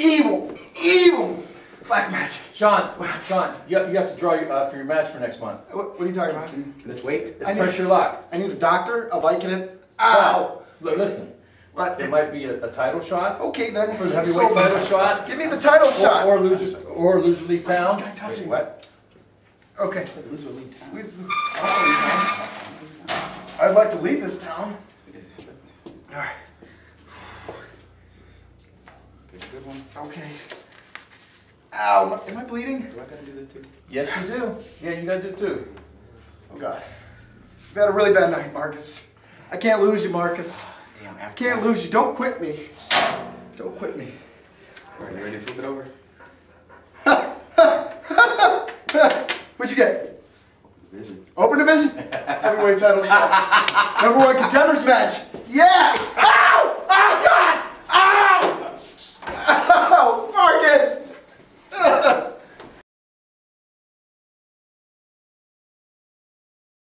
evil, evil black magic. Shawn, Shawn, you, you have to draw your, uh, for your match for next month. What, what are you talking about? Let's wait. It's I need- Press Your Luck. I need a doctor, a Vicodin. Ow! But, listen, What? it might be a, a title shot, Okay then. for the heavyweight So- title shot, Give me the title shot. or, or loser, or loser leave town. Touching Wait, what? Okay. Loser leave town. I'd like to leave this town. All right. Pick a good one. Okay. Ow! Am I- bleeding? Do I gotta do this too? Yes, you do. Yeah, you gotta do it too. Oh God. You've had a really bad night, Marcus. I can't lose you, Marcus. Oh, damn, I can't lose you. Don't quit me. Don't quit me. Are you ready to flip it over? What'd you get? Open division. Open division? Heavyweight title shot. Number one contenders match. Yeah!